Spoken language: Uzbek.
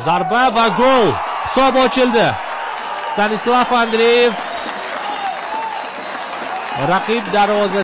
Zarba va gol. Hisob ochildi. Stanislav andreyev raqib darvoza